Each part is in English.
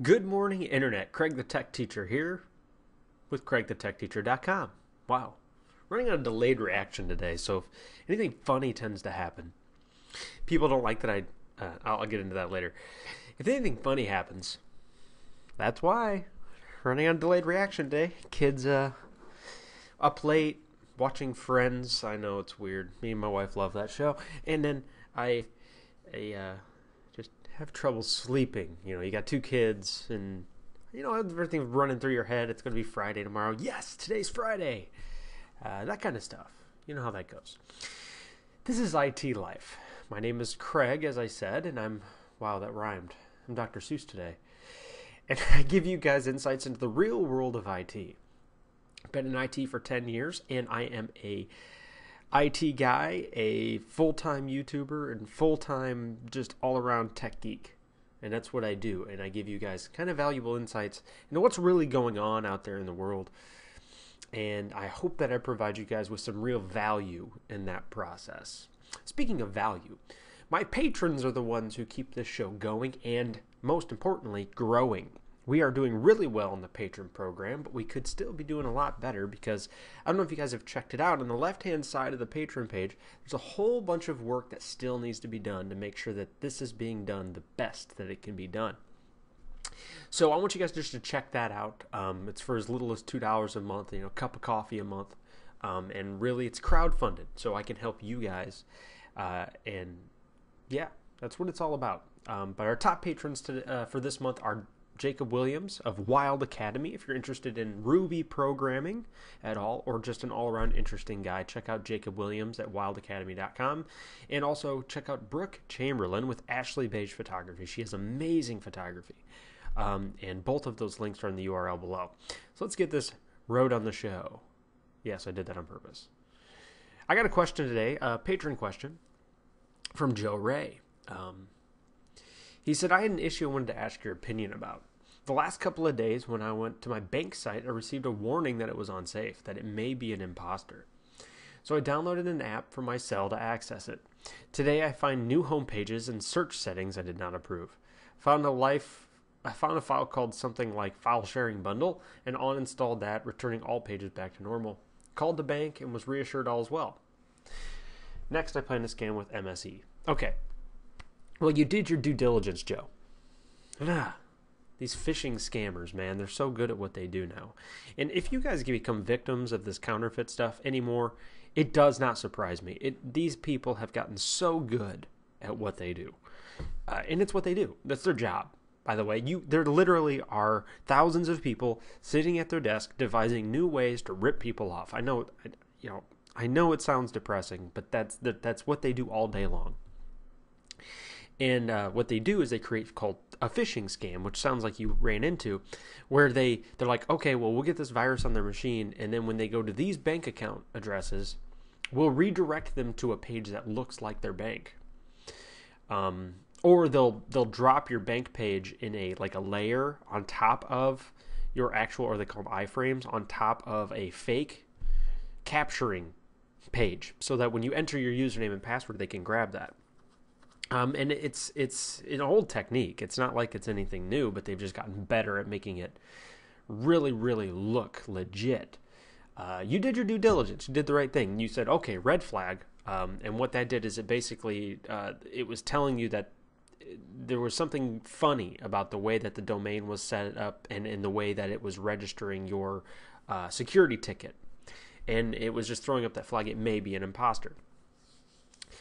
Good morning, Internet. Craig the Tech Teacher here with CraigTheTechTeacher.com. Wow. Running on a delayed reaction today, so if anything funny tends to happen, people don't like that I. Uh, I'll get into that later. If anything funny happens, that's why. Running on delayed reaction day. Kids uh, up late, watching Friends. I know it's weird. Me and my wife love that show. And then I. I uh, have trouble sleeping. You know, you got two kids and you know everything's running through your head. It's going to be Friday tomorrow. Yes, today's Friday. Uh, that kind of stuff. You know how that goes. This is IT Life. My name is Craig, as I said, and I'm wow, that rhymed. I'm Dr. Seuss today, and I give you guys insights into the real world of IT. Been in IT for 10 years, and I am a IT guy, a full time YouTuber, and full time just all around tech geek. And that's what I do. And I give you guys kind of valuable insights into what's really going on out there in the world. And I hope that I provide you guys with some real value in that process. Speaking of value, my patrons are the ones who keep this show going and, most importantly, growing we are doing really well in the patron program, but we could still be doing a lot better because I don't know if you guys have checked it out. On the left hand side of the patron page, there's a whole bunch of work that still needs to be done to make sure that this is being done the best that it can be done. So I want you guys just to check that out. Um, it's for as little as two dollars a month, you know, a cup of coffee a month, um, and really it's crowdfunded, so I can help you guys. Uh, and yeah, that's what it's all about. Um, but our top patrons to, uh, for this month are Jacob Williams of Wild Academy. If you're interested in Ruby programming at all, or just an all around interesting guy, check out Jacob Williams at wildacademy.com. And also check out Brooke Chamberlin with Ashley Beige Photography. She has amazing photography. Um, and both of those links are in the URL below. So let's get this road on the show. Yes, I did that on purpose. I got a question today, a patron question from Joe Ray. Um, he said, I had an issue I wanted to ask your opinion about. The last couple of days, when I went to my bank site, I received a warning that it was unsafe, that it may be an imposter. So I downloaded an app for my cell to access it. Today I find new home pages and search settings I did not approve. Found a life I found a file called something like file sharing bundle and uninstalled that, returning all pages back to normal. Called the bank and was reassured all is well. Next I plan to scan with MSE. Okay. Well, you did your due diligence, Joe. Ah, these phishing scammers, man, they're so good at what they do now. And if you guys can become victims of this counterfeit stuff anymore, it does not surprise me. It these people have gotten so good at what they do, uh, and it's what they do. That's their job. By the way, you there literally are thousands of people sitting at their desk devising new ways to rip people off. I know, you know, I know it sounds depressing, but that's that, that's what they do all day long. And uh, what they do is they create called a phishing scam, which sounds like you ran into, where they they're like, okay, well we'll get this virus on their machine, and then when they go to these bank account addresses, we'll redirect them to a page that looks like their bank. Um, or they'll they'll drop your bank page in a like a layer on top of your actual, or they call them iframes, on top of a fake capturing page, so that when you enter your username and password, they can grab that. Um, and it's it's an old technique. It's not like it's anything new, but they've just gotten better at making it really, really look legit. Uh, you did your due diligence. You did the right thing. You said, okay, red flag. Um, and what that did is it basically uh, it was telling you that there was something funny about the way that the domain was set up and in the way that it was registering your uh, security ticket. And it was just throwing up that flag. It may be an imposter.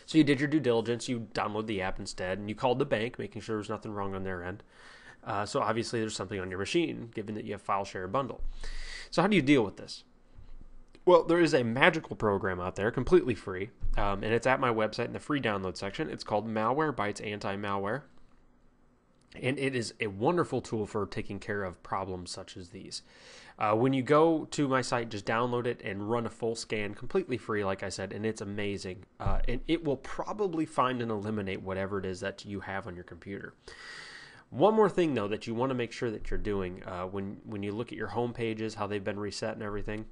So you did your due diligence. You download the app instead, and you called the bank, making sure there's nothing wrong on their end. Uh, so obviously there's something on your machine, given that you have file share bundle. So how do you deal with this? Well, there is a magical program out there, completely free, um, and it's at my website in the free download section. It's called Malwarebytes Anti-Malware, and it is a wonderful tool for taking care of problems such as these. Uh, when you go to my site, just download it and run a full scan completely free, like I said, and it's amazing. Uh, and it will probably find and eliminate whatever it is that you have on your computer. One more thing, though, that you want to make sure that you're doing uh, when when you look at your home pages, how they've been reset and everything.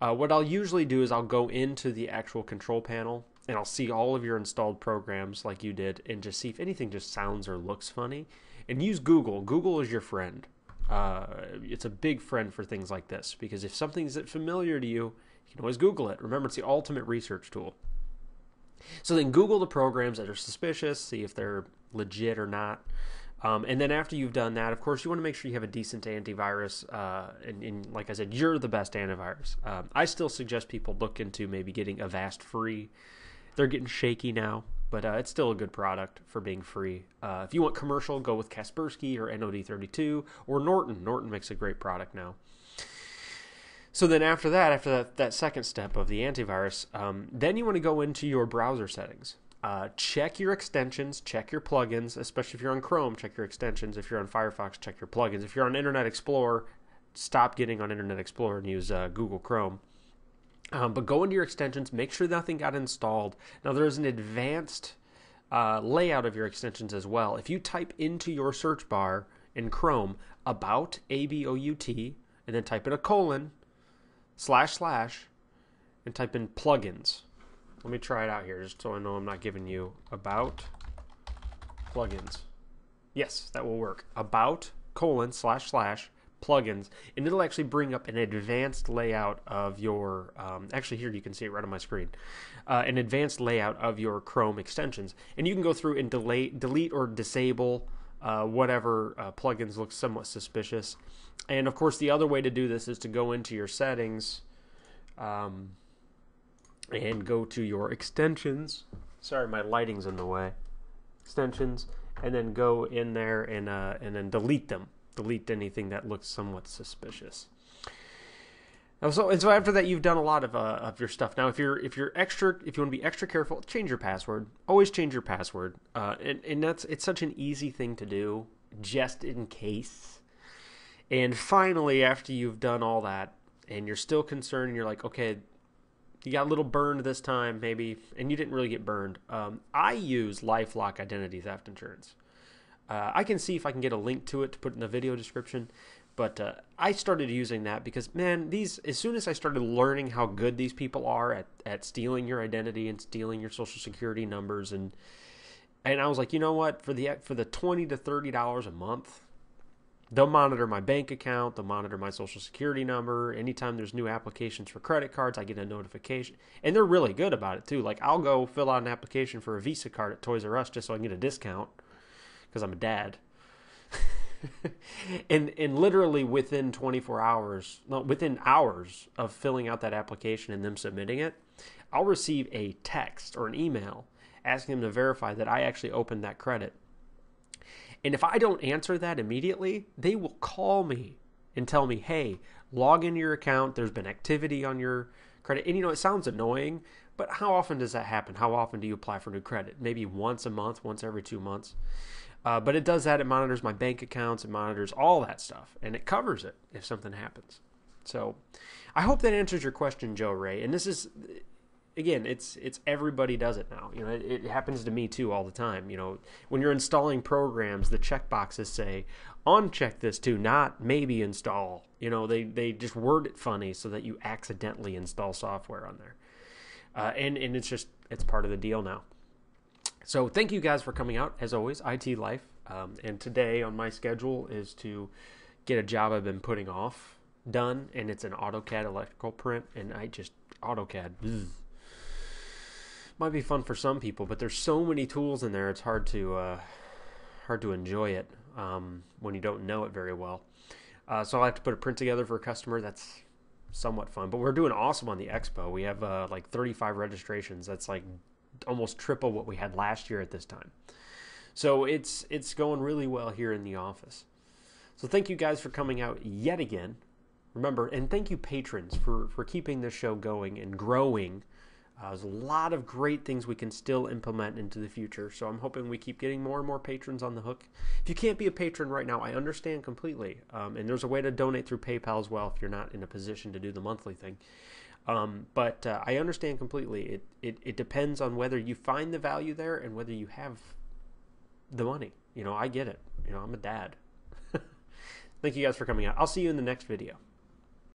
Uh, what I'll usually do is I'll go into the actual control panel and I'll see all of your installed programs like you did, and just see if anything just sounds or looks funny and use Google. Google is your friend. Uh, it's a big friend for things like this because if something's familiar to you, you can always Google it. Remember, it's the ultimate research tool. So then Google the programs that are suspicious, see if they're legit or not. Um, and then after you've done that, of course, you want to make sure you have a decent antivirus. Uh, and, and, like I said, you're the best antivirus. Um, I still suggest people look into maybe getting Avast free. They're getting shaky now, but uh, it's still a good product for being free. Uh, if you want commercial, go with Kaspersky or NOD32 or Norton. Norton makes a great product now. So then after that, after that, that second step of the antivirus, um, then you want to go into your browser settings. Uh, check your extensions, check your plugins, especially if you're on Chrome, check your extensions. If you're on Firefox, check your plugins. If you're on Internet Explorer, stop getting on Internet Explorer and use uh, Google Chrome. Um, but go into your extensions, make sure nothing got installed. Now, there's an advanced uh, layout of your extensions as well. If you type into your search bar in Chrome about A B O U T and then type in a colon, slash slash and type in plugins. Let me try it out here just so I know I'm not giving you about plugins. Yes, that will work. About colon slash slash plugins, and it'll actually bring up an advanced layout of your. Um, actually, here you can see it right on my screen. Uh, an advanced layout of your Chrome extensions, and you can go through and delete, delete or disable uh, whatever uh, plugins look somewhat suspicious. And of course, the other way to do this is to go into your settings um, and go to your extensions. Sorry, my lighting's in the way. Extensions, and then go in there and uh, and then delete them. Delete anything that looks somewhat suspicious. So and so after that, you've done a lot of uh, of your stuff. Now, if you're if you're extra, if you want to be extra careful, change your password. Always change your password. Uh, and and that's it's such an easy thing to do, just in case. And finally, after you've done all that, and you're still concerned, and you're like, okay, you got a little burned this time, maybe, and you didn't really get burned. Um, I use LifeLock identity theft insurance. Uh, I can see if I can get a link to it to put in the video description. But uh, I started using that because, man, these as soon as I started learning how good these people are at, at stealing your identity and stealing your social security numbers, and and I was like, you know what, for the for the twenty to thirty dollars a month, they'll monitor my bank account, they'll monitor my social security number. Anytime there's new applications for credit cards, I get a notification, and they're really good about it too. Like I'll go fill out an application for a Visa card at Toys R Us just so I can get a discount because I'm a dad. and and literally within 24 hours, no, within hours of filling out that application and them submitting it, I'll receive a text or an email asking them to verify that I actually opened that credit. And if I don't answer that immediately, they will call me and tell me, "Hey, log into your account. There's been activity on your credit." And you know, it sounds annoying, but how often does that happen? How often do you apply for new credit? Maybe once a month, once every two months. Uh, but it does that. It monitors my bank accounts. It monitors all that stuff, and it covers it if something happens. So, I hope that answers your question, Joe Ray. And this is, again, it's it's everybody does it now. You know, it, it happens to me too all the time. You know, when you're installing programs, the check boxes say uncheck this to not maybe install. You know, they they just word it funny so that you accidentally install software on there. Uh, and and it's just it's part of the deal now. So thank you guys for coming out as always. IT Life, um, and today on my schedule is to get a job I've been putting off done, and it's an AutoCAD electrical print, and I just AutoCAD. Might be fun for some people, but there's so many tools in there. It's hard to uh, hard to enjoy it um, when you don't know it very well. Uh, so I have to put a print together for a customer. That's somewhat fun. But we're doing awesome on the expo. We have uh, like 35 registrations. That's like almost triple what we had last year at this time. So it's it's going really well here in the office. So thank you guys for coming out yet again. Remember, and thank you patrons for for keeping this show going and growing. Uh, there's a lot of great things we can still implement into the future. So I'm hoping we keep getting more and more patrons on the hook. If you can't be a patron right now, I understand completely. Um, and there's a way to donate through PayPal as well if you're not in a position to do the monthly thing. Um, but uh, I understand completely. It, it it depends on whether you find the value there and whether you have the money. You know, I get it. You know, I'm a dad. Thank you guys for coming out. I'll see you in the next video.